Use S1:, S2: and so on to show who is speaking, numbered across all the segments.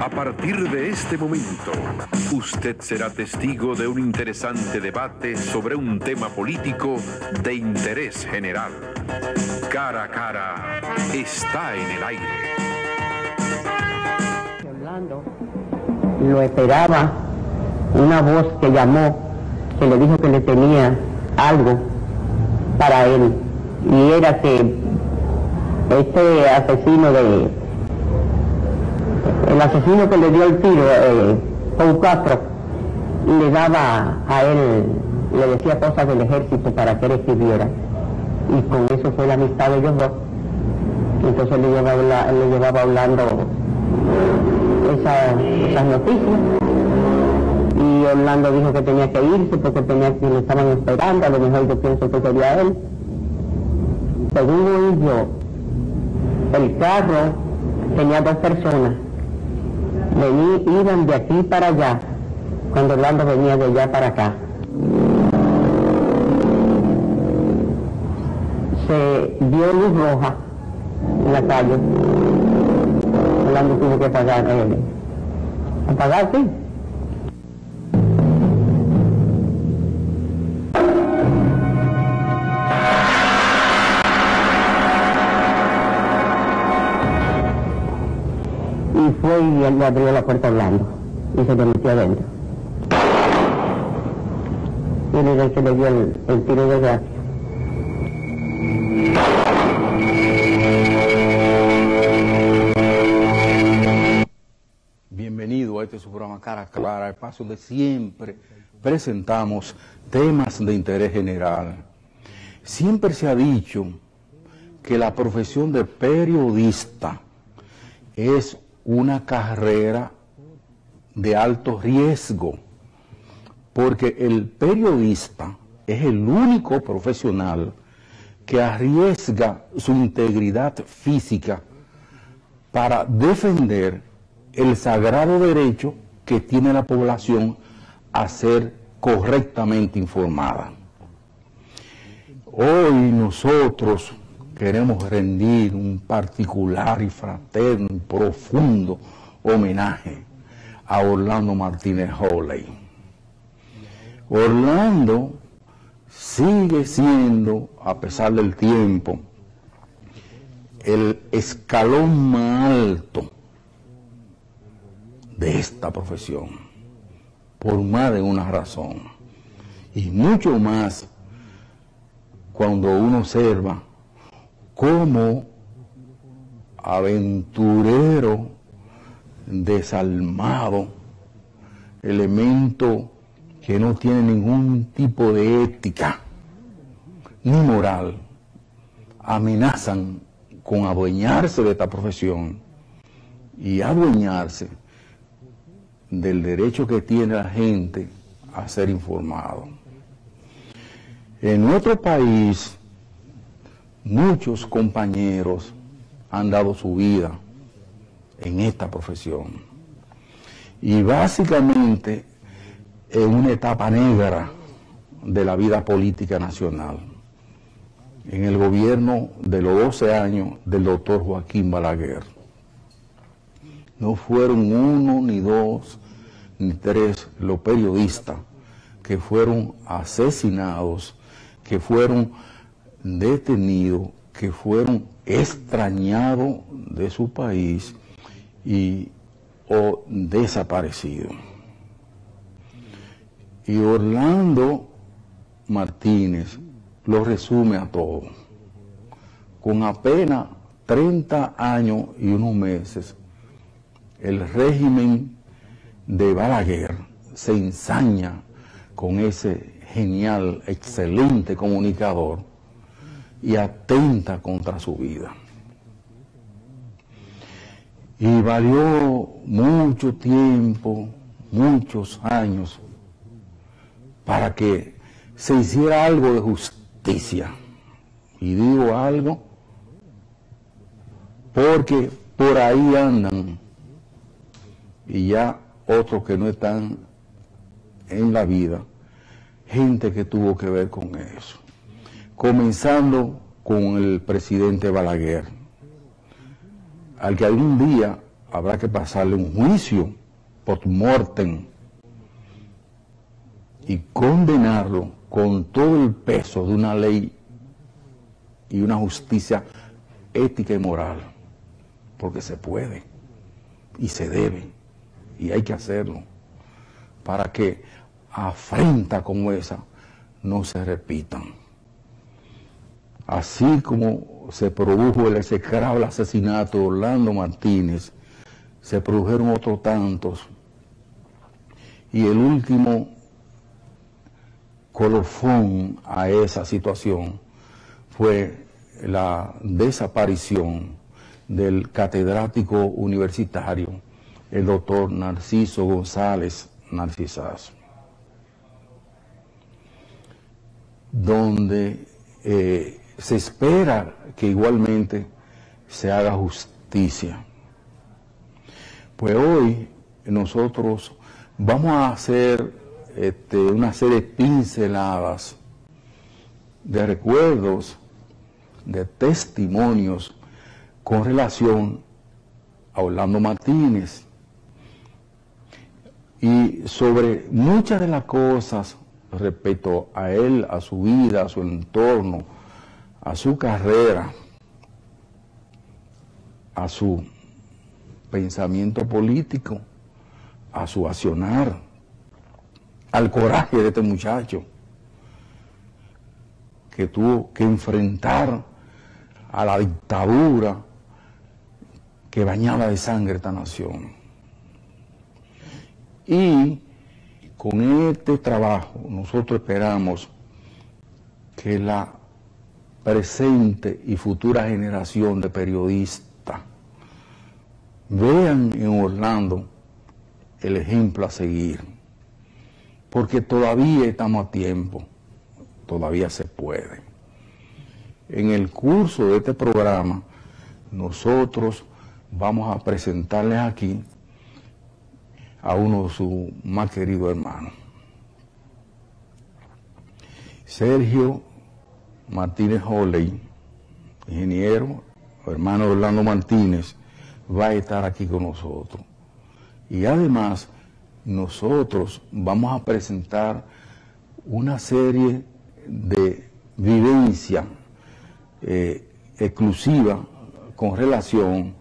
S1: A partir de este momento, usted será testigo de un interesante debate sobre un tema político de interés general. Cara a cara está en el aire.
S2: lo esperaba una voz que llamó, que le dijo que le tenía algo para él. Y era que este asesino de... El asesino que le dio el tiro, eh, Paul Castro, le daba a él, le decía cosas del ejército para que él escribiera. Y con eso fue la amistad de ellos dos. Entonces le llevaba, le llevaba hablando esas noticias. Y Orlando dijo que tenía que irse porque tenía que lo estaban esperando, a lo mejor yo pienso que sería él. Según yo, el carro tenía dos personas. Vení, iban de aquí para allá, cuando Orlando venía de allá para acá. Se vio luz roja en la calle. Orlando tuvo que pagar, eh, apagar, sí. Fue y él le abrió la puerta hablando y se le metió adentro. Y le, que le dio el, tiro de gracia.
S3: Bienvenido a este su programa Cara Clara, el paso de siempre presentamos temas de interés general. Siempre se ha dicho que la profesión de periodista es una carrera de alto riesgo, porque el periodista es el único profesional que arriesga su integridad física para defender el sagrado derecho que tiene la población a ser correctamente informada. Hoy nosotros queremos rendir un particular y fraterno profundo homenaje a Orlando Martínez Holley. Orlando sigue siendo, a pesar del tiempo, el escalón más alto de esta profesión, por más de una razón, y mucho más cuando uno observa como aventurero desalmado, elemento que no tiene ningún tipo de ética ni moral, amenazan con adueñarse de esta profesión y adueñarse del derecho que tiene la gente a ser informado. En nuestro país, muchos compañeros han dado su vida en esta profesión. Y básicamente en una etapa negra de la vida política nacional, en el gobierno de los 12 años del doctor Joaquín Balaguer. No fueron uno, ni dos, ni tres los periodistas que fueron asesinados, que fueron detenidos, que fueron extrañados de su país y o desaparecidos. Y Orlando Martínez lo resume a todo. Con apenas 30 años y unos meses, el régimen de Balaguer se ensaña con ese genial, excelente comunicador y atenta contra su vida. Y valió mucho tiempo, muchos años, para que se hiciera algo de justicia. Y digo algo porque por ahí andan y ya otros que no están en la vida, gente que tuvo que ver con eso comenzando con el presidente Balaguer, al que algún día habrá que pasarle un juicio post-mortem y condenarlo con todo el peso de una ley y una justicia ética y moral, porque se puede y se debe y hay que hacerlo para que afrenta como esa no se repitan. Así como se produjo el execrable asesinato de Orlando Martínez, se produjeron otros tantos. Y el último colofón a esa situación fue la desaparición del catedrático universitario, el doctor Narciso González Narcisas, donde eh, se espera que igualmente se haga justicia. Pues hoy nosotros vamos a hacer este, una serie de pinceladas de recuerdos, de testimonios con relación a Orlando Martínez y sobre muchas de las cosas respecto a él, a su vida, a su entorno, a su carrera, a su pensamiento político, a su accionar, al coraje de este muchacho que tuvo que enfrentar a la dictadura que bañaba de sangre esta nación. Y con este trabajo nosotros esperamos que la presente y futura generación de periodistas vean en Orlando el ejemplo a seguir, porque todavía estamos a tiempo, todavía se puede. En el curso de este programa, nosotros vamos a presentarles aquí a uno de sus más queridos hermanos. Sergio Martínez Holley, ingeniero, hermano Orlando Martínez, va a estar aquí con nosotros. Y además, nosotros vamos a presentar una serie de vivencia eh, exclusiva con relación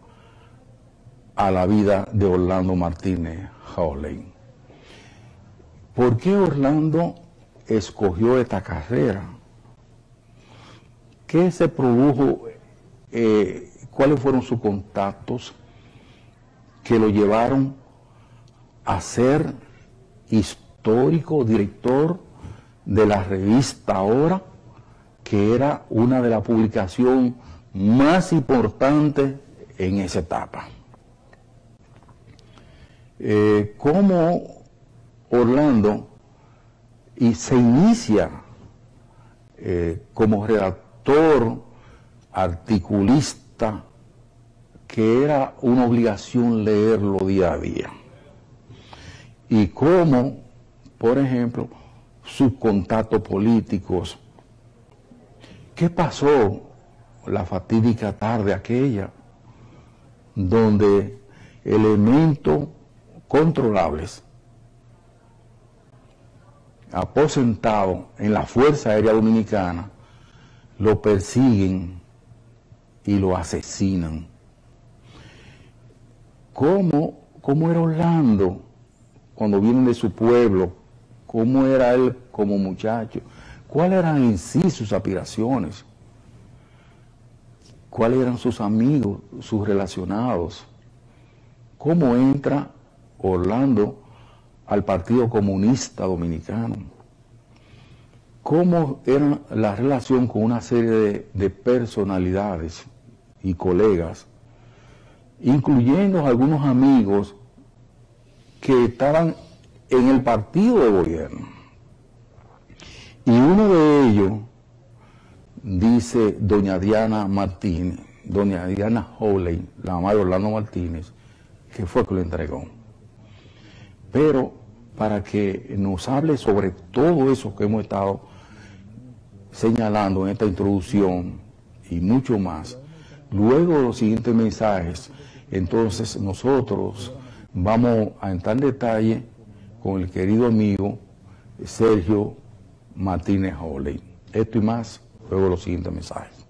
S3: a la vida de Orlando Martínez Howley. ¿Por qué Orlando escogió esta carrera? ¿Qué se produjo? Eh, ¿Cuáles fueron sus contactos que lo llevaron a ser histórico director de la revista Ahora, que era una de las publicaciones más importantes en esa etapa? eh, cómo Orlando y se inicia eh, como redactor, articulista, que era una obligación leerlo día a día. Y cómo, por ejemplo, sus contactos políticos. ¿Qué pasó la fatídica tarde aquella donde elementos controlables aposentado en la Fuerza Aérea Dominicana, lo persiguen y lo asesinan. ¿Cómo, ¿Cómo era Orlando cuando vienen de su pueblo? ¿Cómo era él como muchacho? ¿Cuáles eran en sí sus aspiraciones? ¿Cuáles eran sus amigos, sus relacionados? ¿Cómo entra Orlando al Partido Comunista Dominicano. ¿Cómo era la relación con una serie de, personalidades y colegas, incluyendo algunos amigos que estaban en el partido de gobierno? Y uno de ellos, dice doña Diana Martínez, doña Diana Howley, la mamá Orlando Martínez, que fue que lo entregó pero para que nos hable sobre todo eso que hemos estado señalando en esta introducción y mucho más, Luego de los siguientes mensajes, entonces nosotros vamos a entrar en detalle con el querido amigo Sergio Martínez Holley. Esto y más, luego de los siguientes mensajes.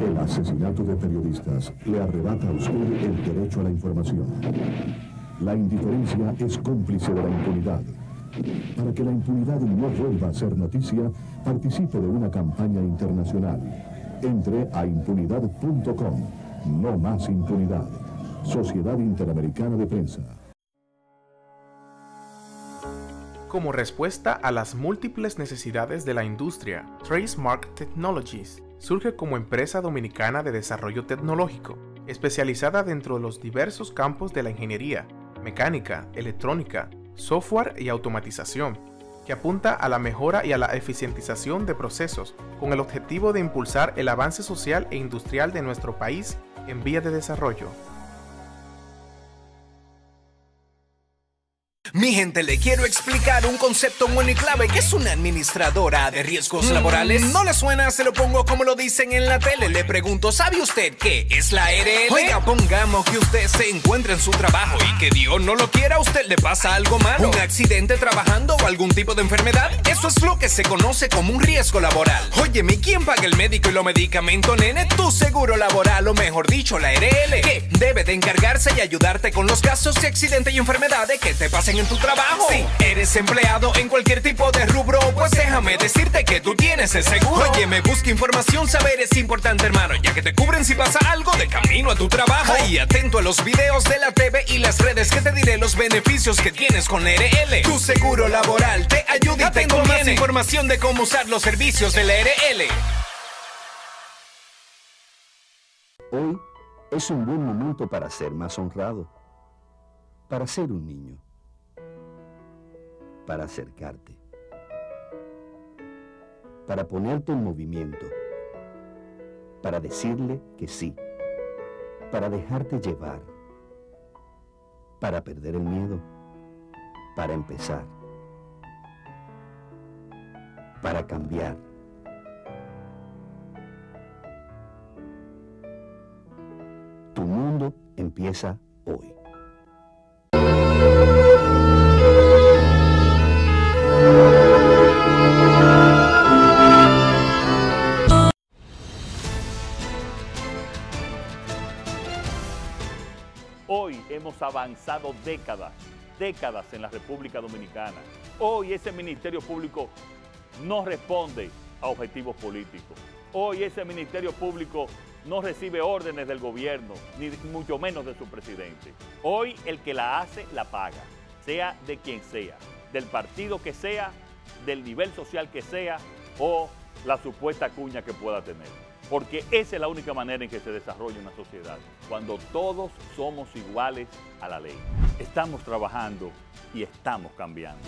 S4: El asesinato de periodistas le arrebata a usted el derecho a la información. La indiferencia es cómplice de la impunidad. Para que la impunidad no vuelva a ser noticia, participe de una campaña internacional. Entre a impunidad.com. No más impunidad. Sociedad Interamericana de Prensa.
S5: Como respuesta a las múltiples necesidades de la industria, Tracemark Technologies surge como empresa dominicana de desarrollo tecnológico, especializada dentro de los diversos campos de la ingeniería, mecánica, electrónica, software y automatización, que apunta a la mejora y a la eficientización de procesos, con el objetivo de impulsar el avance social e industrial de nuestro país en vía de desarrollo.
S6: Mi gente, le quiero explicar un concepto muy clave que es una administradora de riesgos laborales. ¿No le suena? Se lo pongo como lo dicen en la tele. Le pregunto, ¿sabe usted qué es la RL? Oiga, pongamos que usted se encuentra en su trabajo y que Dios no lo quiera, a usted le pasa algo malo. Un accidente trabajando o algún tipo de enfermedad. Eso es lo que se conoce como un riesgo laboral. Óyeme, ¿quién paga el médico y los medicamentos, nene? Tu seguro laboral, o mejor dicho, la RL. Que debe de encargarse y ayudarte con los casos de accidente y enfermedades que te pasen en tu trabajo. Si eres empleado en cualquier tipo de rubro, pues déjame decirte que tú tienes el seguro. Oye, me busca información, saber es importante, hermano, ya que te cubren si pasa algo de camino a tu trabajo. Y atento a los videos de la TV y las redes que te diré los beneficios que tienes con RL. Tu seguro laboral te ayuda y te conviene. más información de cómo usar los servicios de la RL.
S7: Hoy es un buen momento para ser más honrado, para ser un niño para acercarte, para ponerte en movimiento, para decirle que sí, para dejarte llevar, para perder el miedo, para empezar, para cambiar. Tu mundo empieza hoy.
S8: Avanzado décadas, décadas en la República Dominicana. Hoy ese Ministerio Público no responde a objetivos políticos. Hoy ese Ministerio Público no recibe órdenes del gobierno, ni mucho menos de su presidente. Hoy el que la hace, la paga, sea de quien sea, del partido que sea, del nivel social que sea o la supuesta cuña que pueda tener porque esa es la única manera en que se desarrolla una sociedad, cuando todos somos iguales a la ley. Estamos trabajando y estamos cambiando.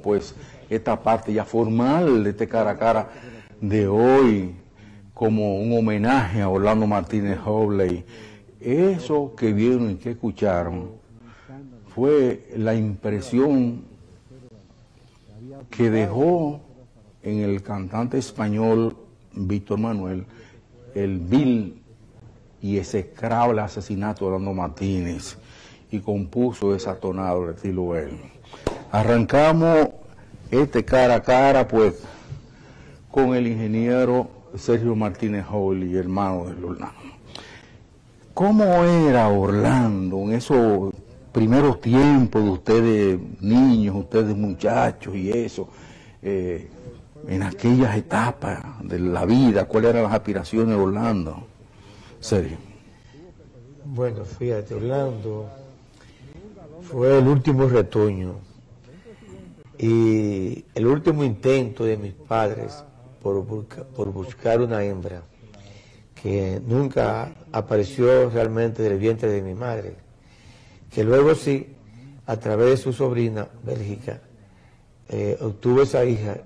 S3: Pues esta parte ya formal de este cara a cara de hoy como un homenaje a Orlando Martínez Hobley. Eso que vieron y que escucharon fue la impresión que dejó en el cantante español Víctor Manuel el vil y execrable asesinato de Orlando Martínez y compuso esa tonada de estilo él. Arrancamos este cara a cara pues con el ingeniero Sergio Martínez Holly, hermano de Orlando. ¿Cómo era Orlando en esos primeros tiempos de ustedes niños, ustedes muchachos y eso? eh, en aquellas etapas de la vida, cuáles eran las aspiraciones de Orlando? Sergio.
S9: Bueno, fíjate, Orlando fue el último retoño y el último intento de mis padres por, por buscar una hembra que nunca apareció realmente del vientre de mi madre, que luego sí, a través de su sobrina, Bélgica, eh, obtuvo esa hija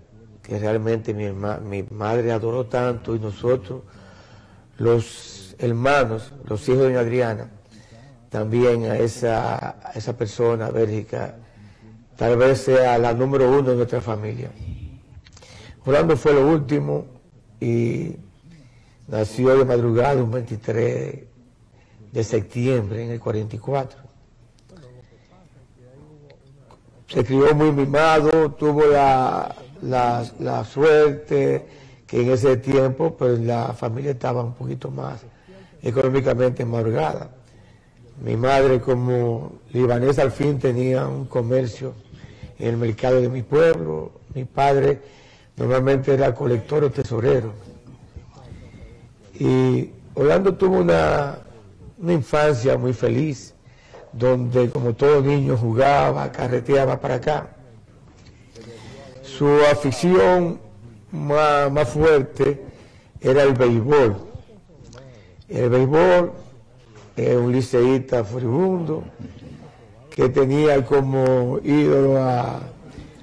S9: que realmente mi, mi madre adoró tanto y nosotros, los hermanos, los hijos de Adriana, también a esa, a esa persona, Bélgica, tal vez sea la número uno de nuestra familia. Orlando fue lo último y nació de madrugada un 23 de septiembre en el 44. Se crió muy mimado, tuvo la, la- la suerte que en ese tiempo pues la familia estaba un poquito más económicamente amargada. Mi madre como libanesa al fin tenía un comercio en el mercado de mi pueblo. Mi padre normalmente era colector o tesorero. Y Orlando tuvo una, infancia muy feliz, donde como todo niño jugaba, carreteaba para acá. Su afición más, más fuerte era el béisbol. El béisbol eh, un liceísta furibundo, que tenía como ídolo a,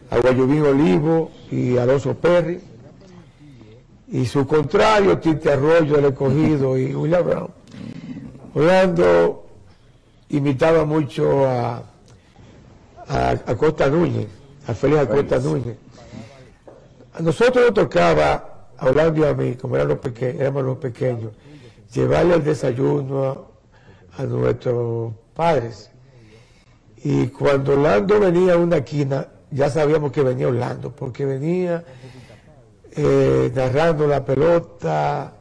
S9: a Guayubín Olivo y a Alonso Perry, y su contrario, Tite Arroyo, el escogido, y William Brown. Orlando imitaba mucho a, a, Costa Núñez, a Félix Acosta Núñez. A nosotros nos tocaba, a Orlando y a mí, como éramos, éramos los pequeños, llevarle el desayuno a, nuestros padres. Y cuando Orlando venía a una esquina, ya sabíamos que venía Orlando, porque venía eh, narrando la pelota.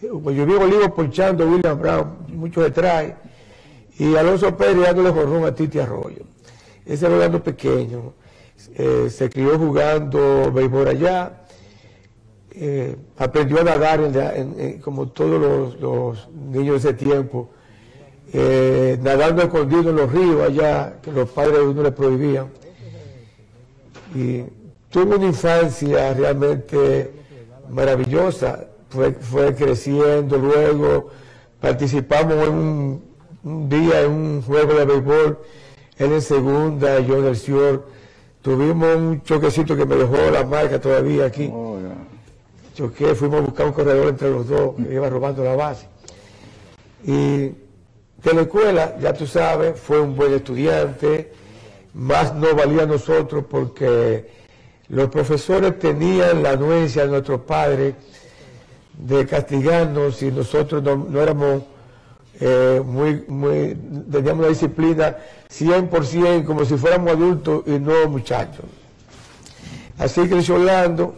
S9: Pues yo vi Olivo ponchando a William Brown, mucho detrás, y Alonso Pérez dándole jorrón a Titi Arroyo. Ese era Orlando pequeño, eh, se crió jugando béisbol allá, eh, aprendió a nadar como todos los, niños de ese tiempo, eh, nadando escondido en los ríos allá, que los padres de uno le prohibían. Y tuvo una infancia realmente maravillosa, fue, fue creciendo, luego participamos en un, día en un juego de béisbol, él en segunda, yo en el Sior, tuvimos un choquecito que me dejó la marca todavía aquí. Oh, choqué, fuimos a buscar un corredor entre los dos, que iba robando la base. Y de la escuela, ya tú sabes, fue un buen estudiante, más no valía a nosotros porque los profesores tenían la anuencia de nuestros padres de castigarnos si nosotros no, éramos eh, muy, muy, teníamos la disciplina 100% como si fuéramos adultos y no muchachos. Así creció Orlando,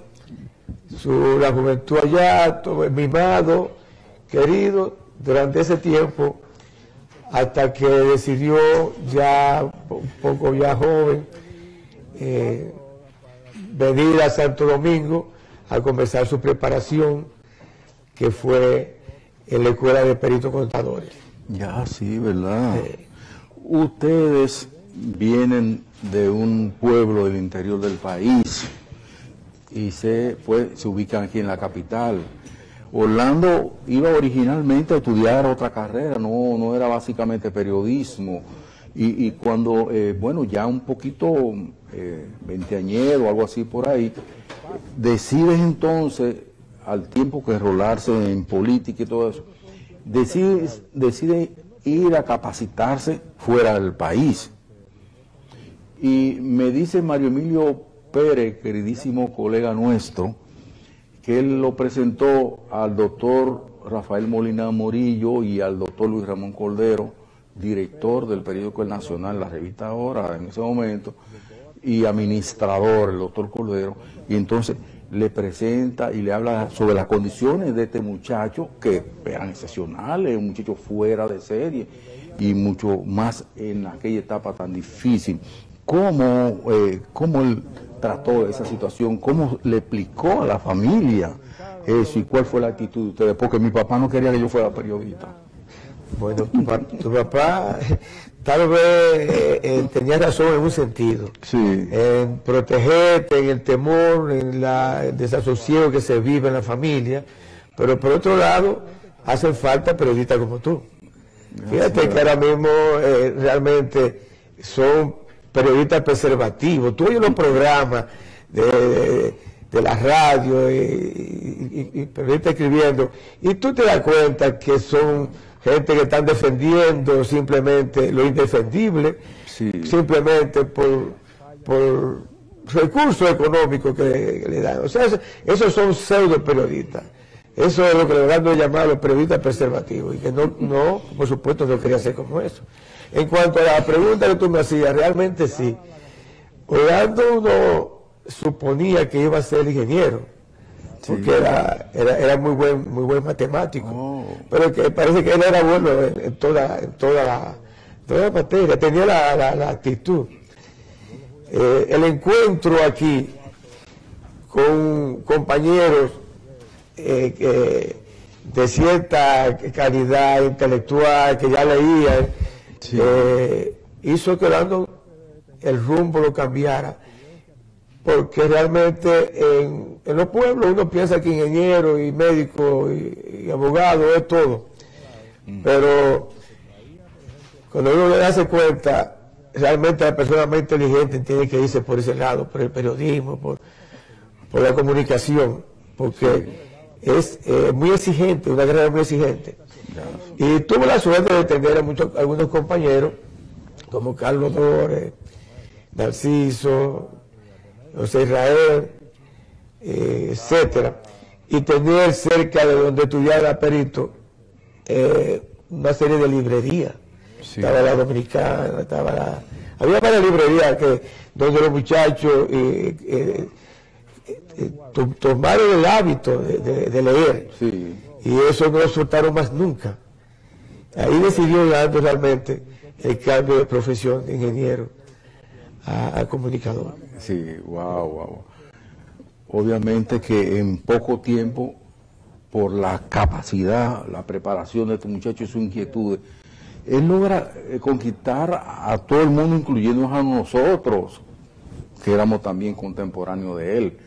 S9: su, la juventud allá, todo, mimado, querido, durante ese tiempo, hasta que decidió ya un poco ya joven, eh, venir a Santo Domingo a comenzar su preparación, que fue en la Escuela de Peritos Contadores.
S3: Ya, sí, ¿verdad? Ustedes vienen de un pueblo del interior del país y se, fue, se ubican aquí en la capital. Orlando iba originalmente a estudiar otra carrera, no, no era básicamente periodismo. Y, cuando, eh, bueno, ya un poquito eh, veinteañero o algo así por ahí, decides entonces, al tiempo que enrolarse en política y todo eso, decides, decide ir a capacitarse fuera del país. Y me dice Mario Emilio Pérez, queridísimo colega nuestro, él lo presentó al doctor Rafael Molina Morillo y al doctor Luis Ramón Cordero, director del periódico El Nacional, la revista Ahora en ese momento, y administrador, el doctor Cordero, y entonces le presenta y le habla sobre las condiciones de este muchacho, que eran excepcionales, un muchacho fuera de serie, y mucho más en aquella etapa tan difícil. ¿Cómo, eh, cómo él trató esa situación? ¿Cómo le explicó a la familia eso y cuál fue la actitud de ustedes? Porque mi papá no quería que yo fuera periodista.
S9: Bueno, tu, papá tal vez eh, eh, tenía razón en un sentido.
S3: Sí.
S9: En protegerte, en el temor, en la, el desasosiego que se vive en la familia. Pero por otro lado, hacen falta periodistas como tú. Fíjate que ahora mismo eh, realmente son periodistas preservativos. Tú oyes los programas de, la radio y, y periodistas escribiendo y tú te das cuenta que son gente que están defendiendo simplemente lo indefendible, simplemente por, por recursos económicos que le, dan. O sea, esos son pseudo periodistas. Eso es lo que le a llamar los periodistas preservativos y que no, no, por supuesto, no quería ser como eso. En cuanto a la pregunta que tú me hacías, realmente sí. Orlando uno suponía que iba a ser ingeniero porque era, era, muy buen muy buen matemático oh. pero que parece que él era bueno en, toda en toda la, toda materia tenía la, actitud eh, el encuentro aquí con compañeros eh, de cierta calidad intelectual que ya leían eh, hizo que dando el rumbo lo cambiara porque realmente en, los pueblos uno piensa que ingeniero y médico y, abogado es todo. Mm. Pero cuando uno le hace cuenta, realmente la persona más inteligente tiene que irse por ese lado, por el periodismo, por, por la comunicación, porque es eh, muy exigente, una carrera muy exigente. Y tuve la suerte de tener a muchos, algunos compañeros, como Carlos Dores, Narciso, José Israel, eh, etcétera, y tener cerca de donde estudiaba Perito eh, una serie de librerías. Estaba la dominicana, estaba la... Había varias librerías que, donde los muchachos eh, tomaron el hábito de, leer. Y eso no lo soltaron más nunca. Ahí decidió dando realmente el cambio de profesión de ingeniero a, comunicador.
S3: Sí, wow, wow. Obviamente que en poco tiempo, por la capacidad, la preparación de estos muchachos y sus inquietudes, él logra eh, conquistar a todo el mundo, incluyendo a nosotros, que éramos también contemporáneos de él.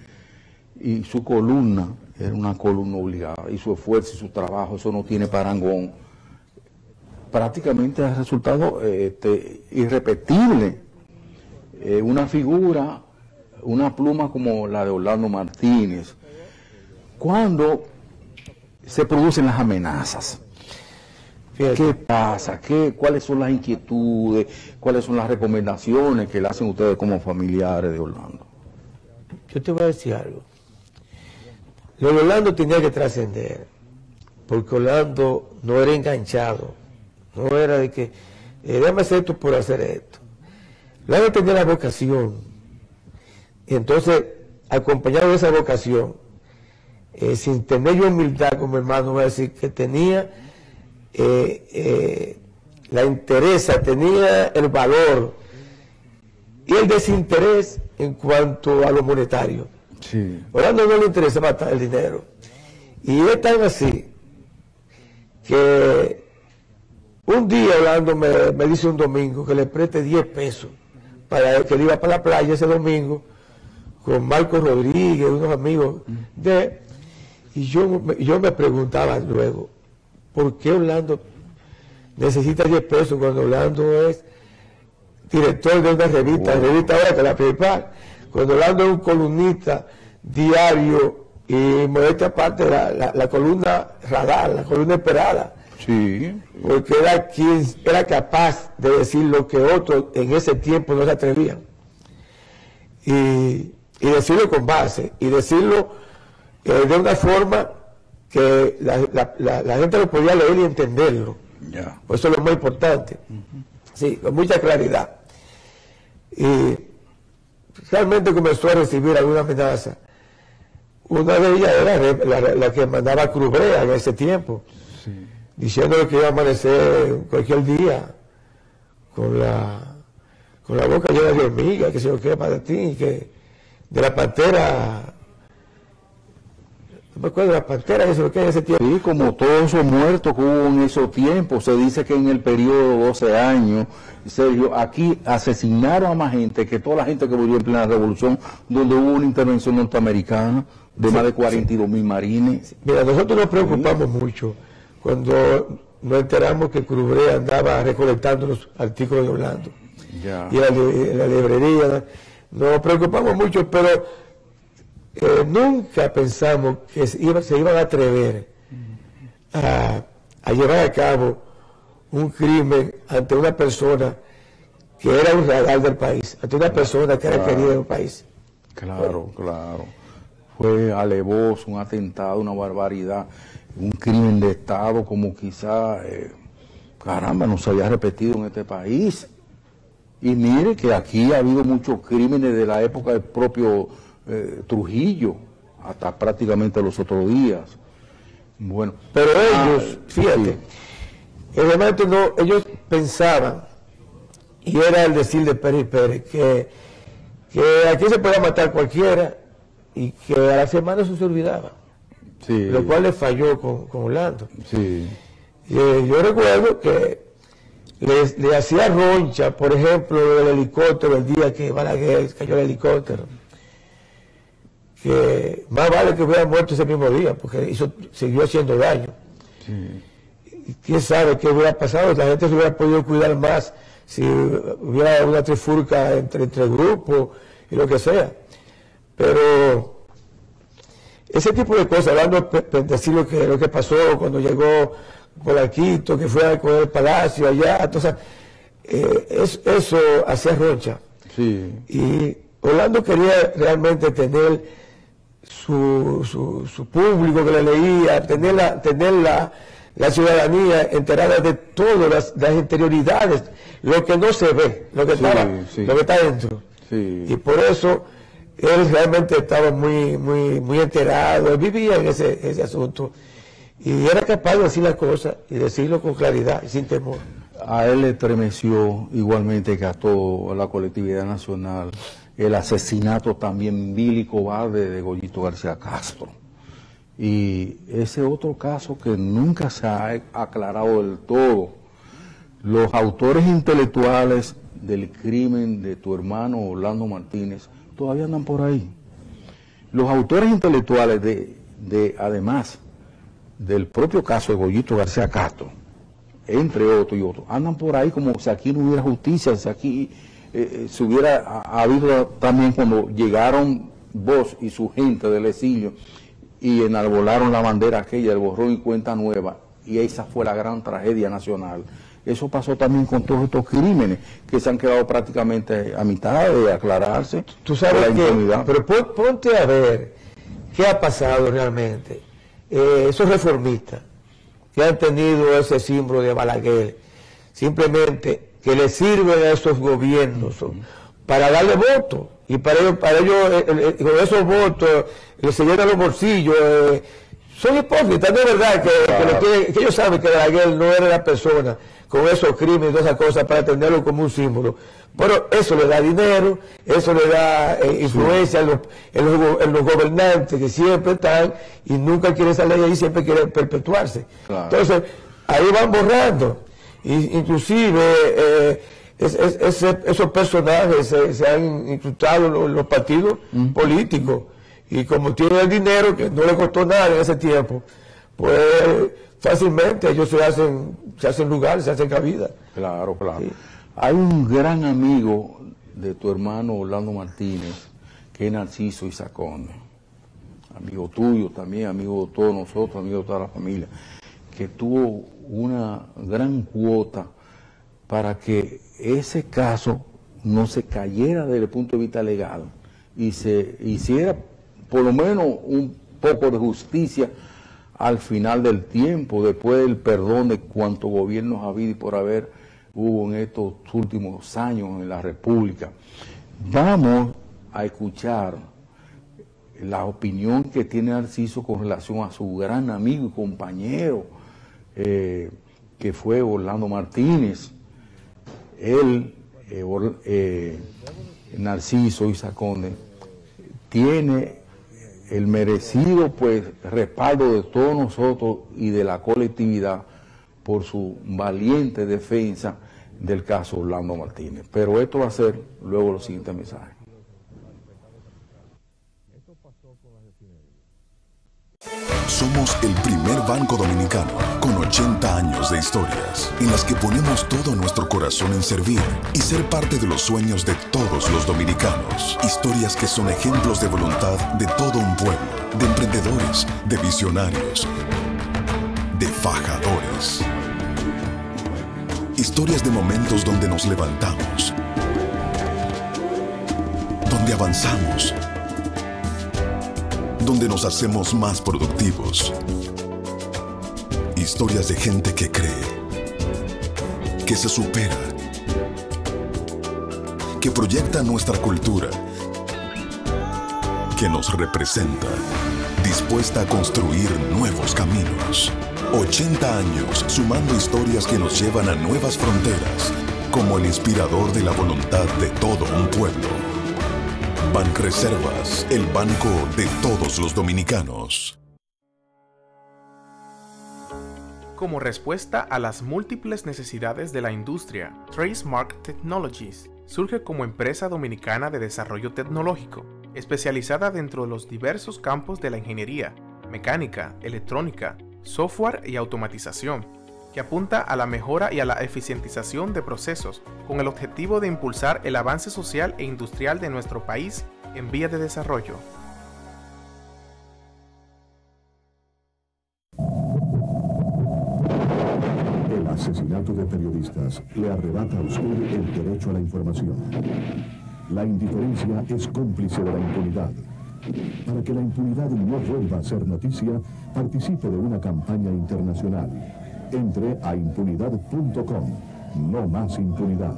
S3: Y su columna era una columna obligada, y su esfuerzo y su trabajo, eso no tiene parangón. Prácticamente ha resultado este, irrepetible eh, una figura, una pluma como la de Orlando Martínez, cuando se producen las amenazas. ¿Qué pasa? ¿Qué, ¿Cuáles son las inquietudes? ¿Cuáles son las recomendaciones que le hacen ustedes como familiares de Orlando?
S9: Yo te voy a decir algo. Lo de Orlando tenía que trascender, porque Orlando no era enganchado, no era de que, eh, déjame hacer esto por hacer esto. Luego tenía la vocación. Y entonces, acompañado de esa vocación, eh, sin tener yo humildad como hermano, voy a decir que tenía eh, eh, la interés, tenía el valor y el desinterés en cuanto a lo monetario. Sí. Orlando no le interesaba el dinero. Y es tan así que un día Orlando me, me dice un domingo que le preste 10 pesos para que él iba para la playa ese domingo con Marco Rodríguez, unos amigos de... Y yo, yo me preguntaba luego, ¿por qué Orlando necesita 10 pesos cuando Orlando es director de una revista, revista ahora que la principal? Cuando Orlando es un columnista diario y modesta aparte la, la columna radar, la columna esperada Sí. Porque era quien era capaz de decir lo que otros en ese tiempo no se atrevían. Y, decirlo con base, y decirlo eh, de una forma que la, gente lo podía leer y entenderlo. eso es lo más importante. Sí, con mucha claridad. Y realmente comenzó a recibir alguna amenaza. Una de ellas era la, que mandaba Crubrea en ese tiempo diciéndole que iba a amanecer cualquier día con la, con la boca llena de hormigas, que se lo qué para ti, que de la pantera, no me acuerdo de la pantera, eso que en ese tiempo.
S3: Sí, como todos esos muertos que hubo en esos tiempos, se dice que en el periodo de 12 años, serio, aquí asesinaron a más gente que toda la gente que murió en plena revolución, donde hubo una intervención norteamericana de más de 42 mil marines.
S9: Mira, nosotros nos preocupamos mucho cuando nos enteramos que Crubre andaba recolectando los artículos de Orlando. Y en la, librería. Nos preocupamos mucho, pero eh, nunca pensamos que se, iban a atrever a, llevar a cabo un crimen ante una persona que era un real del país, ante una persona que era querida del país.
S3: Claro, claro. Fue alevoso, un atentado, una barbaridad un crimen de Estado como quizá, eh, caramba, no se había repetido en este país. Y mire que aquí ha habido muchos crímenes de la época del propio eh, Trujillo, hasta prácticamente los otros días. Bueno,
S9: pero ellos, ah, fíjate, realmente no, ellos pensaban, y era el decir de Pérez Pérez, que, que aquí se podía matar cualquiera y que a la semana eso se olvidaba lo cual le falló con, con Orlando. Eh, yo recuerdo que le, hacía roncha, por ejemplo, del helicóptero el día que Balaguer cayó el helicóptero. Que más vale que hubiera muerto ese mismo día, porque hizo, siguió haciendo daño. quién sabe qué hubiera pasado, la gente se hubiera podido cuidar más si hubiera una trifurca entre, entre grupos y lo que sea. Pero ese tipo de cosas, hablando de decir lo que, lo que pasó cuando llegó Quito, que fue con el palacio allá, entonces, eh, eso hacía roncha. Y Orlando quería realmente tener su, su, público que le leía, tener la, tener la, la ciudadanía enterada de todas las, interioridades, lo que no se ve, lo que, está, Lo que está dentro. Y por eso él realmente estaba muy, muy, muy enterado, él vivía en ese, ese asunto y era capaz de decir las cosas y decirlo con claridad y sin temor.
S3: A él le estremeció igualmente que a toda la colectividad nacional el asesinato también vil y cobarde de Goyito García Castro. Y ese otro caso que nunca se ha aclarado del todo, los autores intelectuales del crimen de tu hermano Orlando Martínez todavía andan por ahí. Los autores intelectuales de, de además del propio caso de Goyito García Castro, entre otros y otros, andan por ahí como si aquí no hubiera justicia, si aquí eh, eh, se hubiera habido también cuando llegaron vos y su gente del exilio y enarbolaron la bandera aquella del borrón y cuenta nueva, y esa fue la gran tragedia nacional. Eso pasó también con todos estos crímenes que se han quedado prácticamente a mitad de aclararse.
S9: Tú sabes que, pero ponte a ver qué ha pasado realmente. Eh, esos reformistas que han tenido ese símbolo de Balaguer, simplemente que le sirven a esos gobiernos para darle votos y para ellos, para ellos eh, eh, con esos votos se llenan los bolsillos. son hipócritas, no es verdad que, que, ellos saben que Balaguer no era la persona con esos crímenes y todas esas cosas para tenerlo como un símbolo. Pero eso le da dinero, eso le da eh, influencia en, los, gobernantes que siempre están y nunca quieren salir de ahí, siempre quieren perpetuarse. Entonces, ahí van borrando. Inclusive eh, esos personajes se, han incrustado en los, partidos mm. políticos. Y como tienen el dinero, que no le costó nada en ese tiempo, pues fácilmente ellos se hacen, se hacen lugar, se hacen cabida.
S3: Claro, claro. Hay un gran amigo de tu hermano Orlando Martínez, que es Narciso Isacón, amigo tuyo también, amigo de todos nosotros, amigo de toda la familia, que tuvo una gran cuota para que ese caso no se cayera desde el punto de vista legal y se hiciera por lo menos un poco de justicia al final del tiempo, después del perdón de cuantos gobiernos ha habido y por haber hubo en estos últimos años en la República. Vamos a escuchar la opinión que tiene Narciso con relación a su gran amigo y compañero, eh, que fue Orlando Martínez. Él, eh, eh, Narciso Isaconde, tiene el merecido pues respaldo de todos nosotros y de la colectividad por su valiente defensa del caso Orlando Martínez. Pero esto va a ser luego los siguientes mensajes.
S4: Somos el primer banco dominicano con 80 años de historias en las que ponemos todo nuestro corazón en servir y ser parte de los sueños de todos los dominicanos. Historias que son ejemplos de voluntad de todo un pueblo, de emprendedores, de visionarios, de fajadores. Historias de momentos donde nos levantamos, donde avanzamos donde nos hacemos más productivos. Historias de gente que cree, que se supera, que proyecta nuestra cultura, que nos representa, dispuesta a construir nuevos caminos. 80 años sumando historias que nos llevan a nuevas fronteras, como el inspirador de la voluntad de todo un pueblo. Banreservas, el banco de todos los dominicanos.
S5: Como respuesta a las múltiples necesidades de la industria, Tracemark Technologies surge como empresa dominicana de desarrollo tecnológico, especializada dentro de los diversos campos de la ingeniería, mecánica, electrónica, software y automatización que apunta a la mejora y a la eficientización de procesos con el objetivo de impulsar el avance social e industrial de nuestro país en vía de desarrollo.
S4: El asesinato de periodistas le arrebata a usted el derecho a la información. La indiferencia es cómplice de la impunidad. Para que la impunidad no vuelva a ser noticia, participe de una campaña internacional. Entre a impunidad.com. No más impunidad.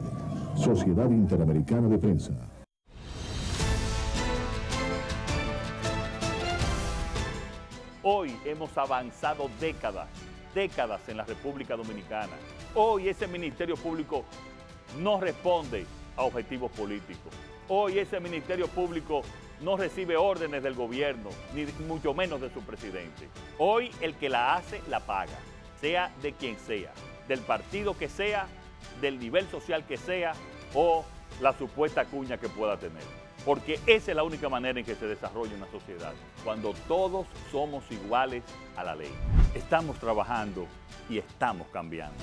S4: Sociedad Interamericana de Prensa.
S8: Hoy hemos avanzado décadas, décadas en la República Dominicana. Hoy ese Ministerio Público no responde a objetivos políticos. Hoy ese Ministerio Público no recibe órdenes del gobierno, ni mucho menos de su presidente. Hoy el que la hace, la paga, sea de quien sea, del partido que sea, del nivel social que sea o la supuesta cuña que pueda tener. Porque esa es la única manera en que se desarrolla una sociedad, cuando todos somos iguales a la ley. Estamos trabajando y estamos cambiando.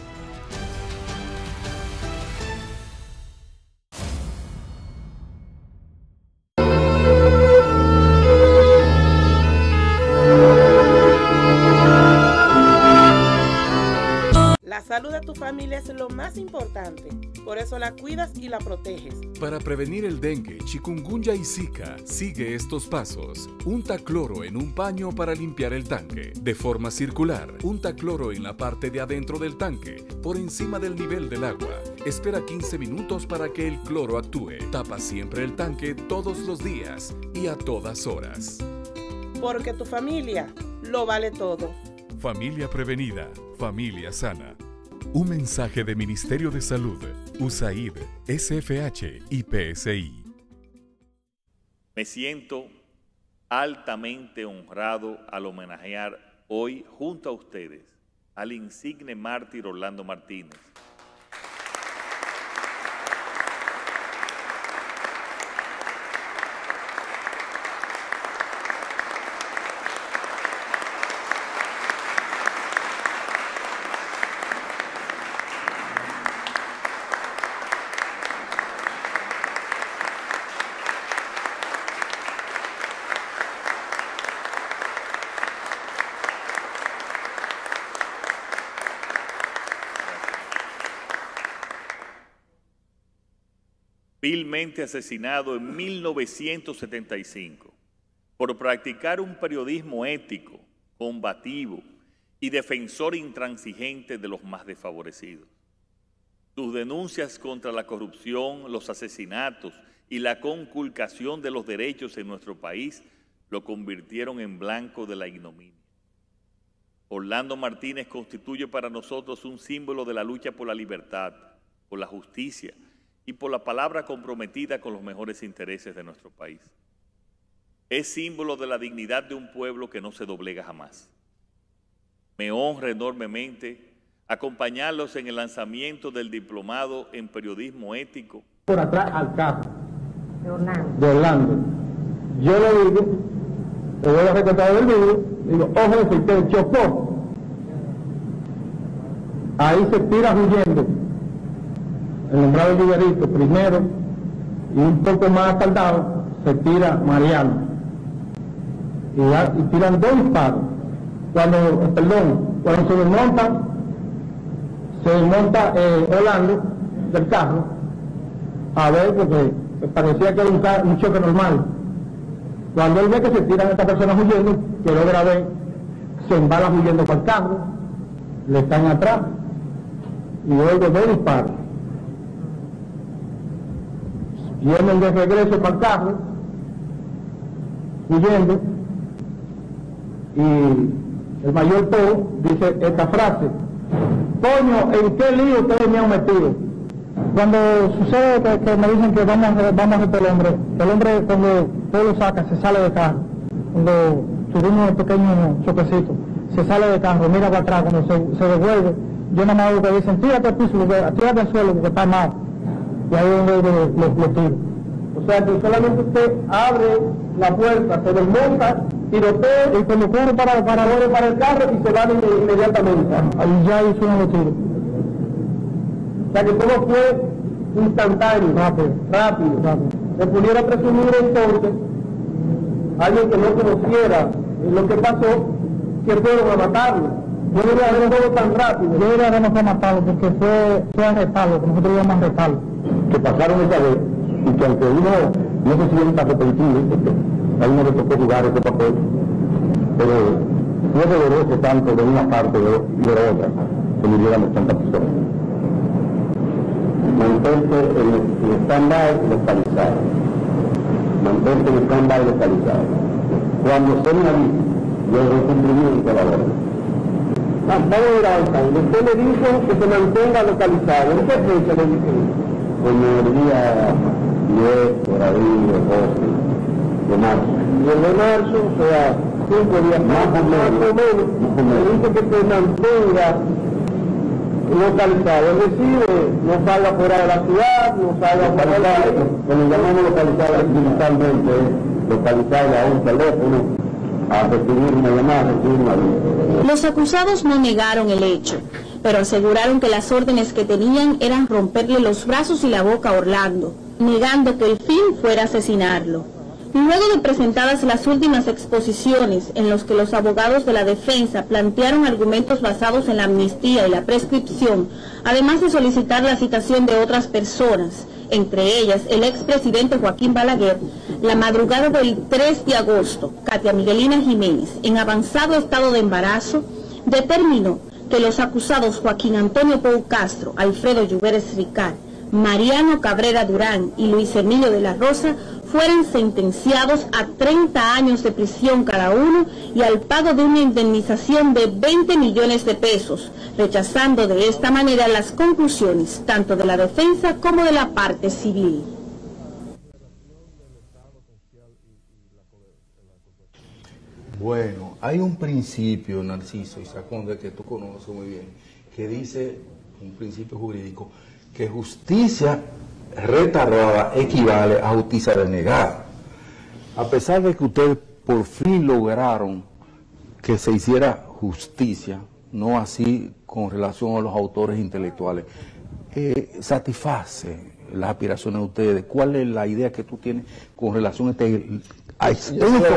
S10: Tu familia es lo más importante, por eso la cuidas y la proteges.
S11: Para prevenir el dengue, chikungunya y zika, sigue estos pasos. Unta cloro en un paño para limpiar el tanque. De forma circular, unta cloro en la parte de adentro del tanque, por encima del nivel del agua. Espera 15 minutos para que el cloro actúe. Tapa siempre el tanque todos los días y a todas horas.
S10: Porque tu familia lo vale todo.
S11: Familia prevenida, familia sana. Un mensaje de Ministerio de Salud, USAID, SFH y PSI.
S8: Me siento altamente honrado al homenajear hoy junto a ustedes al insigne mártir Orlando Martínez. Vilmente asesinado en 1975 por practicar un periodismo ético, combativo y defensor intransigente de los más desfavorecidos. Sus denuncias contra la corrupción, los asesinatos y la conculcación de los derechos en nuestro país lo convirtieron en blanco de la ignominia. Orlando Martínez constituye para nosotros un símbolo de la lucha por la libertad, por la justicia, y por la palabra comprometida con los mejores intereses de nuestro país. Es símbolo de la dignidad de un pueblo que no se doblega jamás. Me honra enormemente acompañarlos en el lanzamiento del diplomado en periodismo ético.
S12: Por atrás al carro de Orlando. Yo le digo, le voy a recortar del vídeo, digo, ojo, jefe, usted chocó. Ahí se tira huyendo el nombrado Viverito primero y un poco más tardado se tira Mariano. Y, tiran dos disparos. Cuando, perdón, cuando se desmontan se desmonta eh, Orlando del carro a ver porque parecía que era un, choque normal. Cuando él ve que se tiran estas personas huyendo que logra ver se embala huyendo para el carro le están atrás y luego dos disparos vienen de regreso para el carro, huyendo, y el mayor Po dice esta frase, coño, ¿en qué lío ustedes me han metido? Cuando sucede que, me dicen que vamos, vamos a el hombre, el hombre cuando todo lo saca se sale de carro, cuando tuvimos un pequeño choquecito, se sale de carro, mira para atrás, cuando se, devuelve, yo nada más que dicen, tírate al piso, tírate al suelo porque está mal y ahí es donde lo tiro. O sea que solamente usted abre la puerta, se desmonta, tirotea y se lo corre para, para, para el carro y se va inmediatamente. Ahí ya hizo un tiro. O sea que todo fue instantáneo, rápido, rápido. Se pudiera presumir entonces alguien que no conociera lo que pasó, que fueron a matarlo. Yo debería haber todo tan rápido. Yo debería habernos matado porque fue, fue arrestado, que nosotros íbamos a.
S13: Que pasaron esa vez y que aunque uno no se sienta arrepentido, porque a uno le tocó jugar ese papel, pero fue doloroso tanto de una parte y de, la otra que muriéramos tantas personas. Mantente en el stand-by localizado. Mantente en el stand-by localizado. Cuando se me avise, yo cumplimiento de la orden.
S12: Vamos a avanzando. Usted le dijo que se mantenga localizado. ¿En qué fecha le?
S13: Como el día 10, por ahí, o 12 de marzo.
S12: Y el de marzo, o sea, cinco días más, más, o menos. Más o menos. Dice que se mantenga localizado, es decir, no salga fuera de la ciudad, no salga fuera de la...
S13: Cuando llamamos localizado, digitalmente, localizado a un teléfono, a recibir una llamada, a recibir una
S14: los acusados no negaron el hecho, pero aseguraron que las órdenes que tenían eran romperle los brazos y la boca a Orlando, negando que el fin fuera asesinarlo. Luego de presentadas las últimas exposiciones en los que los abogados de la defensa plantearon argumentos basados en la amnistía y la prescripción, además de solicitar la citación de otras personas, entre ellas el expresidente Joaquín Balaguer, la madrugada del 3 de agosto, Katia Miguelina Jiménez, en avanzado estado de embarazo, determinó que los acusados Joaquín Antonio Pou Castro, Alfredo Lluveres Ricard, Mariano Cabrera Durán y Luis Emilio de la Rosa fueron sentenciados a 30 años de prisión cada uno y al pago de una indemnización de 20 millones de pesos, rechazando de esta manera las conclusiones tanto de la defensa como de la parte civil.
S3: Bueno, hay un principio, Narciso y Saconde, que tú conoces muy bien, que dice, un principio jurídico, que justicia retardada equivale a justicia denegada. A pesar de que ustedes por fin lograron que se hiciera justicia, no así con relación a los autores intelectuales, eh, satisface las aspiraciones de ustedes. ¿Cuál es la idea que tú tienes con relación a este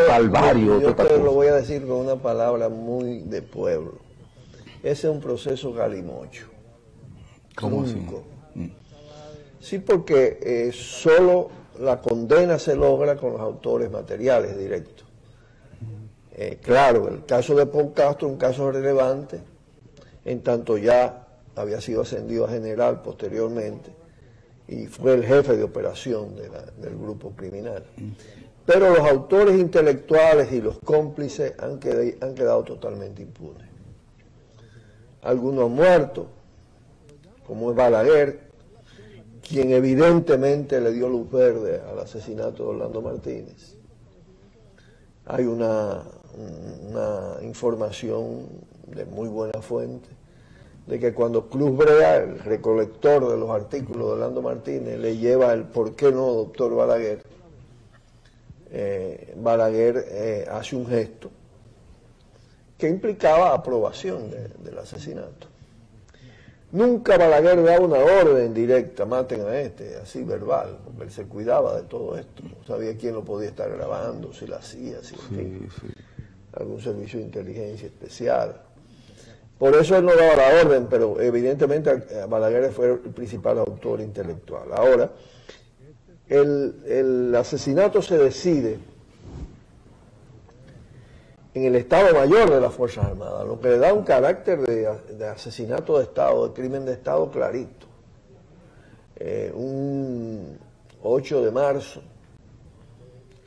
S3: calvario?
S15: Yo, te lo voy a decir con una palabra muy de pueblo. Ese es un proceso galimocho.
S3: ¿Cómo así?
S15: Sí, porque eh, solo la condena se logra con los autores materiales directos. Eh, claro, el caso de Paul Castro, un caso relevante, en tanto ya había sido ascendido a general posteriormente y fue el jefe de operación del grupo criminal. Pero los autores intelectuales y los cómplices han quedado totalmente impunes. Algunos han muerto, como es Balaguer, quien evidentemente le dio luz verde al asesinato de Orlando Martínez. Hay una, una información de muy buena fuente de que cuando Cruz Brea, el recolector de los artículos de Orlando Martínez, le lleva el por qué no, doctor Balaguer, eh, Balaguer eh, hace un gesto que implicaba aprobación del asesinato. Nunca Balaguer daba una orden directa, maten a este, así verbal, porque él se cuidaba de todo esto. No sabía quién lo podía estar grabando, si lo hacía, si algún servicio de inteligencia especial. Por eso él no daba la orden, pero evidentemente Balaguer fue el principal autor intelectual. Ahora, el, asesinato se decide en el Estado Mayor de las Fuerzas Armadas, lo que le da un carácter de, asesinato de Estado, de crimen de Estado clarito. Eh, un 8 de marzo,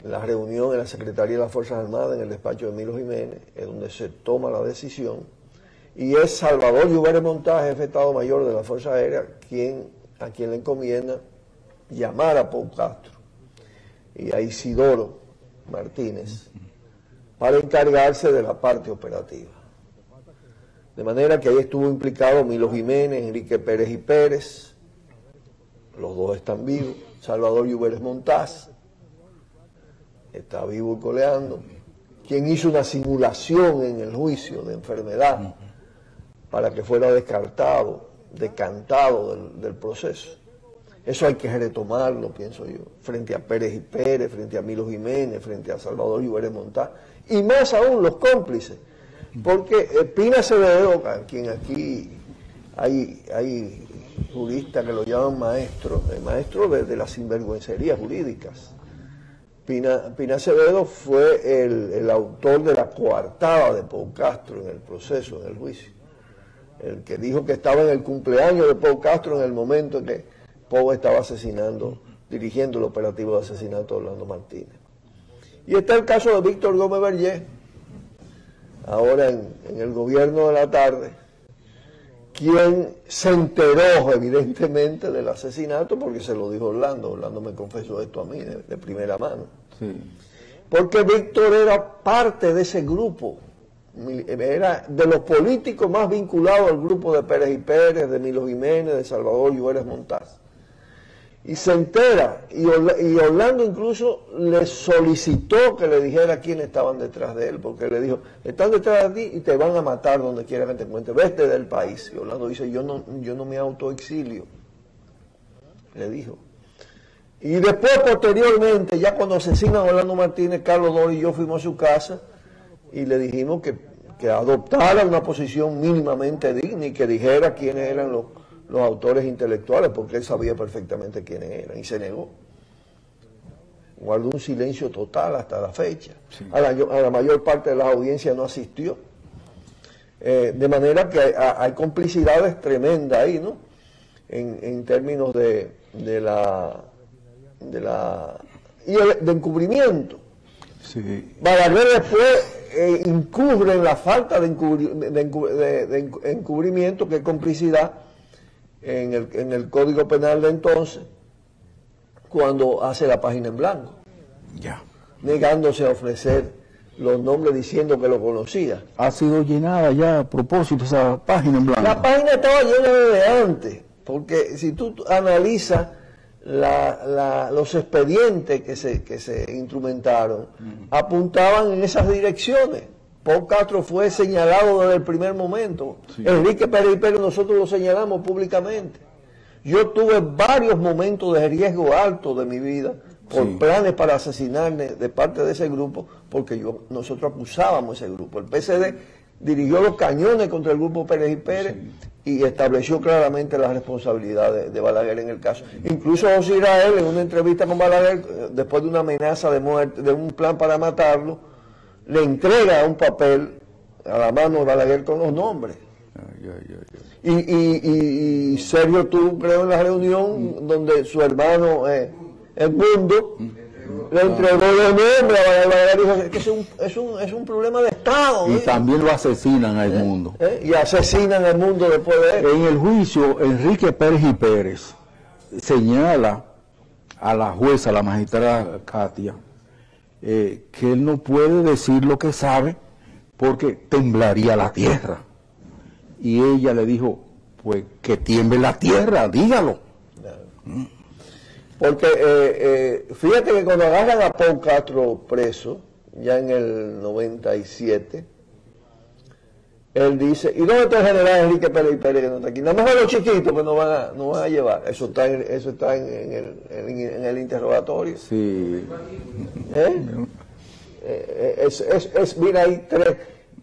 S15: la reunión en la Secretaría de las Fuerzas Armadas, en el despacho de Milo Jiménez, es donde se toma la decisión, y es Salvador Lluvere Montaje, jefe de Estado Mayor de la Fuerza Aérea, quien, a quien le encomienda llamar a Pau Castro y a Isidoro Martínez para encargarse de la parte operativa. De manera que ahí estuvo implicado Milo Jiménez, Enrique Pérez y Pérez, los dos están vivos. Salvador Lluveres Montaz está vivo y coleando. Quien hizo una simulación en el juicio de enfermedad para que fuera descartado, decantado del, del proceso. Eso hay que retomarlo, pienso yo, frente a Pérez y Pérez, frente a Milo Jiménez, frente a Salvador Lluveres Montaz, y más aún los cómplices, porque eh, Pina Acevedo, quien aquí hay, hay juristas que lo llaman maestro, el maestro de, de las sinvergüencerías jurídicas. Pina, Pina Acevedo fue el, el autor de la coartada de Pau Castro en el proceso, en el juicio. El que dijo que estaba en el cumpleaños de Pau Castro en el momento en que Pau estaba asesinando, dirigiendo el operativo de asesinato de Orlando Martínez. Y está el caso de Víctor Gómez Berger, ahora en, en el gobierno de la tarde, quien se enteró evidentemente del asesinato porque se lo dijo Orlando. Orlando me confesó esto a mí de, de primera mano. Porque Víctor era parte de ese grupo, era de los políticos más vinculados al grupo de Pérez y Pérez, de Milo Jiménez, de Salvador Lluveres Montaz. Y se entera, y, y Orlando incluso le solicitó que le dijera quiénes estaban detrás de él, porque le dijo, están detrás de ti y te van a matar donde quiera que te encuentres, vete del país. Y Orlando dice, yo no, yo no me autoexilio, le dijo. Y después, posteriormente, ya cuando asesinan a Orlando Martínez, Carlos Dori y yo fuimos a su casa y le dijimos que, que adoptara una posición mínimamente digna y que dijera quiénes eran los, los autores intelectuales, porque él sabía perfectamente quiénes eran y se negó. Guardó un silencio total hasta la fecha. Sí. A, la, a, la, mayor parte de la audiencia no asistió. Eh, de manera que hay, hay, complicidades tremendas ahí, ¿no? En, en términos de, de la de la y el, de encubrimiento.
S3: Sí.
S15: Balaguer después eh, encubre en la falta de, encubri, de, de, de, encubrimiento, que es complicidad, en el, en el Código Penal de entonces, cuando hace la página en blanco.
S3: Ya.
S15: Negándose a ofrecer los nombres diciendo que lo conocía.
S3: Ha sido llenada ya a propósito esa página en blanco.
S15: La página estaba llena desde antes, porque si tú analizas la, la, los expedientes que se, que se instrumentaron, apuntaban en esas direcciones. Paul Castro fue señalado desde el primer momento. Sí. Enrique Pérez y Pérez nosotros lo señalamos públicamente. Yo tuve varios momentos de riesgo alto de mi vida por sí. planes para asesinarme de parte de ese grupo, porque yo, nosotros acusábamos ese grupo. El PCD dirigió los cañones contra el grupo Pérez y Pérez sí. y estableció claramente la responsabilidad de, de, Balaguer en el caso. Incluso José Israel, en una entrevista con Balaguer, eh, después de una amenaza de muerte, de un plan para matarlo, le entrega un papel a la mano de Balaguer con los nombres.
S3: Ay, ay, ay,
S15: y, y, y, y, Sergio tú creo en la reunión mm. donde su hermano eh, Edmundo mm. le entregó los nombres a Balaguer dijo es que es un, es un, es un problema de Estado.
S3: Y ¿eh? también lo asesinan a Edmundo.
S15: ¿Eh? Y asesinan a Edmundo después de él.
S3: En el juicio, Enrique Pérez y Pérez señala a la jueza, la magistrada Katia, eh, que él no puede decir lo que sabe porque temblaría la tierra. Y ella le dijo, pues que tiemble la tierra, dígalo.
S15: Porque eh, eh, fíjate que cuando agarran a Paul Castro preso, ya en el 97, él dice, ¿y dónde está el general Enrique Pérez y Pérez que no está aquí? Nada más a los chiquitos que no van a, no van a llevar. Eso está en, eso está en, en, el, en, el, interrogatorio.
S3: Sí.
S15: ¿Eh? Es, es, es, mira, hay tres.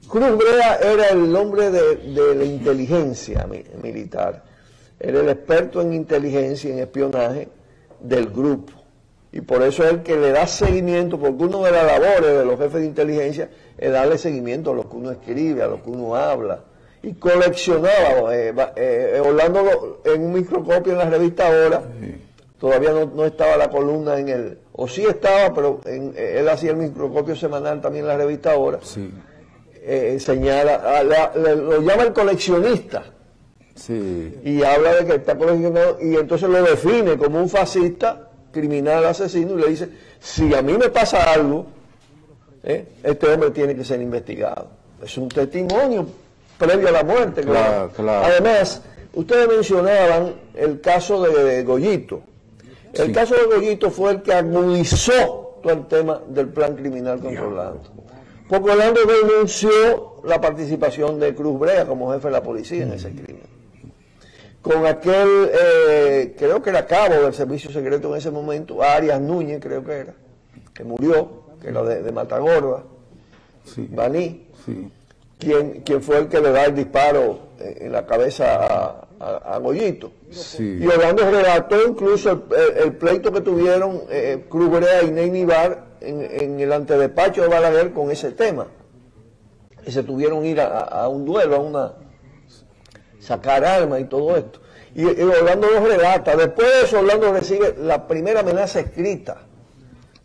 S15: Cruz Brea era el nombre de, de, la inteligencia militar. Era el experto en inteligencia y en espionaje del grupo. Y por eso es el que le da seguimiento, porque uno de las labores de los jefes de inteligencia es darle seguimiento a lo que uno escribe, a lo que uno habla. Y coleccionaba, eh, eh, Orlando en un microscopio en la revista Ahora, sí. todavía no, no, estaba la columna en el, o sí estaba, pero en, eh, él hacía el microscopio semanal también en la revista Ahora.
S3: Sí.
S15: señala, a, la, le, lo llama el coleccionista.
S3: Sí.
S15: Y habla de que está coleccionado, y entonces lo define como un fascista criminal asesino y le dice, si a mí me pasa algo, ¿eh? este hombre tiene que ser investigado. Es un testimonio previo a la muerte.
S3: Claro, claro.
S15: Además, ustedes mencionaban el caso de Goyito. El caso de Goyito fue el que agudizó todo el tema del plan criminal contra Orlando. Porque Orlando denunció la participación de Cruz Brea como jefe de la policía en ese crimen. Con aquel, eh, creo que era cabo del servicio secreto en ese momento, Arias Núñez creo que era, que murió, que era de, Matagorba, Baní, quien, quien fue el que le da el disparo en la cabeza a, Goyito. Y Orlando relató incluso el, pleito que tuvieron eh, Cruz Brea y Ney en, el antedespacho de Balaguer con ese tema. Y se tuvieron ir a, un duelo, a una sacar armas y todo esto. Y, Orlando lo relata. Después de eso, Orlando recibe la primera amenaza escrita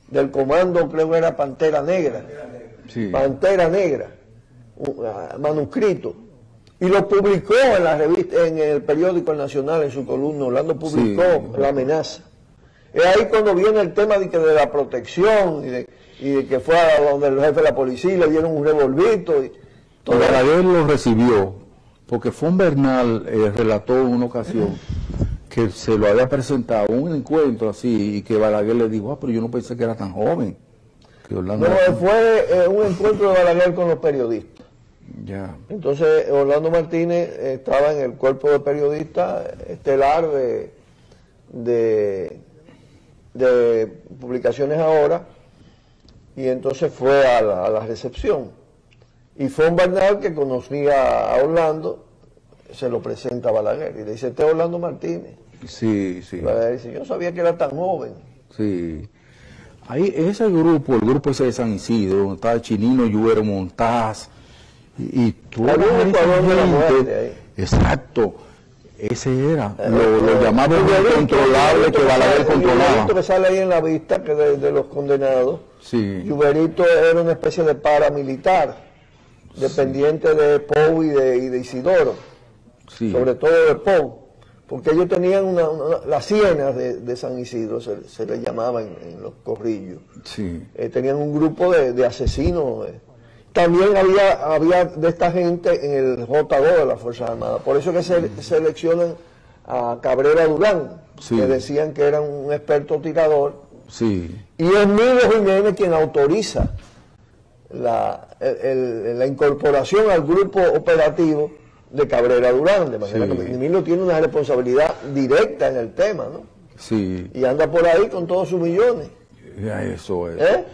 S15: del comando, creo que era Pantera Negra. Pantera Negra, manuscrito y lo publicó en la revista, en el periódico Nacional, en su columna, Orlando publicó la amenaza. Es ahí cuando viene el tema de, que de la protección y de, que fue a donde el jefe de la policía le dieron un revolvito. Y
S3: todo lo recibió, porque Fon Bernal eh, relató en una ocasión que se lo había presentado un encuentro así y que Balaguer le dijo, ah, pero yo no pensé que era tan joven.
S15: no, fue eh, un encuentro de Balaguer con los periodistas. Entonces Orlando Martínez estaba en el cuerpo de periodistas estelar de, de, publicaciones ahora y entonces fue a la, recepción. Y fue un Bernal que conocía a Orlando, se lo presenta a Balaguer y le dice, este es Orlando Martínez.
S3: Sí, sí.
S15: Balaguer dice, yo sabía que era tan joven.
S3: Sí. Ahí, ese grupo, el grupo ese de San Isidro, está Chinino Lluero Montaz, y tú exacto, ese era, lo, lo llamaban incontrolable que Balaguer controlaba.
S15: que sale ahí en la vista que de, los condenados, sí. Yuberito era una especie de paramilitar, dependiente de Pou y de, Isidoro, sobre todo de Pou, porque ellos tenían una, las sienas de, San Isidro, se, se le llamaba en, los corrillos, sí. Eh, tenían un grupo de, asesinos. Eh, también había, había de esta gente en el J2 de las Fuerzas Armadas. Por eso que se seleccionan a Cabrera Durán, que decían que era un experto tirador. Sí. Y es Milo Jiménez quien autoriza la, la incorporación al grupo operativo de Cabrera Durán, de manera que Milo tiene una responsabilidad directa en el tema, ¿no? Sí. Y anda por ahí con todos sus millones.
S3: Eso es.
S15: ¿Eh?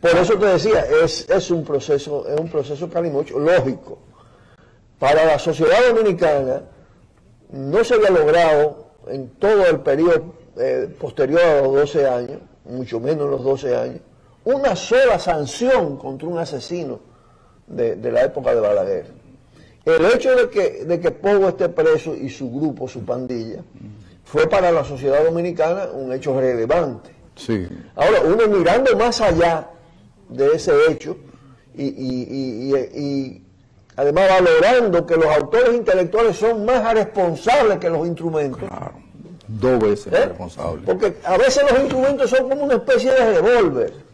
S15: Por eso te decía, es, un proceso, es un proceso calimocho, lógico. Para la sociedad dominicana no se había logrado en todo el periodo eh, posterior a los 12 años, mucho menos los 12 años, una sola sanción contra un asesino de, la época de Balaguer. El hecho de que, de que Pogo esté preso y su grupo, su pandilla, fue para la sociedad dominicana un hecho relevante. Ahora, uno mirando más allá de ese hecho y, además valorando que los autores intelectuales son más responsables que los instrumentos. Claro,
S3: dos veces ¿Eh? responsables.
S15: Porque a veces los instrumentos son como una especie de revólver,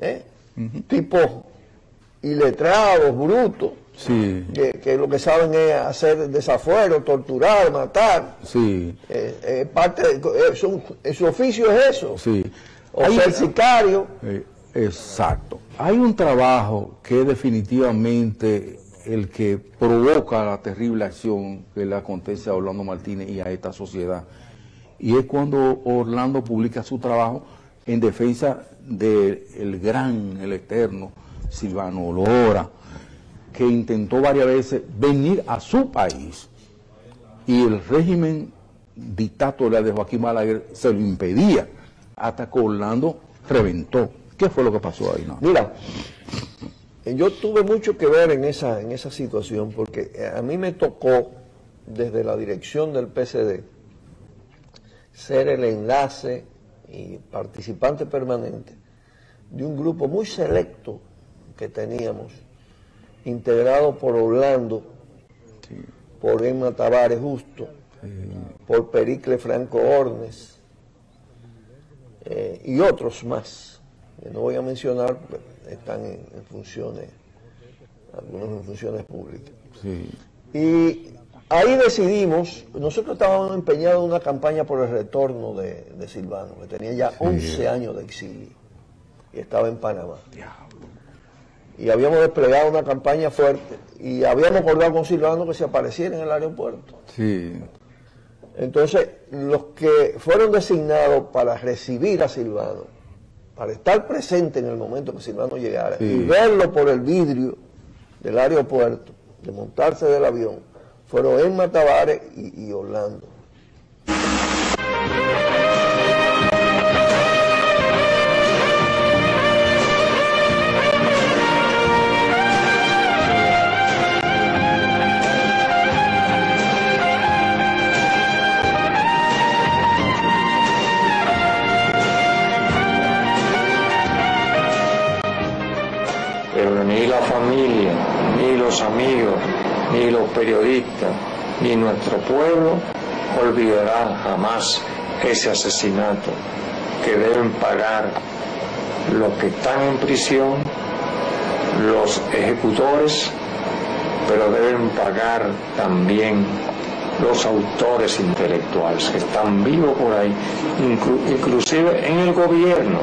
S15: ¿eh? tipo iletrados, brutos. Sí. Que, lo que saben es hacer desafuero, torturar, matar. Sí. Eh, parte de, su oficio es eso. Sí. O ser sicario.
S3: exacto. Hay un trabajo que es definitivamente el que provoca la terrible acción que le acontece a Orlando Martínez y a esta sociedad. Y es cuando Orlando publica su trabajo en defensa del gran, el eterno Silvano Lora que intentó varias veces venir a su país y el régimen dictatorial de Joaquín Balaguer se lo impedía hasta que Orlando reventó. ¿Qué fue lo que pasó ahí?
S15: Mira, yo tuve mucho que ver en esa, en esa situación porque a mí me tocó desde la dirección del PCD ser el enlace y participante permanente de un grupo muy selecto que teníamos integrado por Orlando, por Emma Tavares Justo, por Pericle Franco Ornes eh, y otros más, que no voy a mencionar, están en, funciones, algunos en funciones públicas. Y ahí decidimos, nosotros estábamos empeñados en una campaña por el retorno de, de Silvano, que tenía ya 11 años de exilio y estaba en Panamá. Y habíamos desplegado una campaña fuerte y habíamos acordado con Silvano que se apareciera en el aeropuerto.
S3: Sí.
S15: Entonces, los que fueron designados para recibir a Silvano, para estar presente en el momento que Silvano llegara
S3: Sí.
S15: y verlo por el vidrio del aeropuerto, de montarse del avión, fueron Emma Tavares y, y Orlando.
S16: Los amigos, ni los periodistas, ni nuestro pueblo olvidarán jamás ese asesinato que deben pagar los que están en prisión, los ejecutores, pero deben pagar también los autores intelectuales que están vivos por ahí, inclu- inclusive en el gobierno.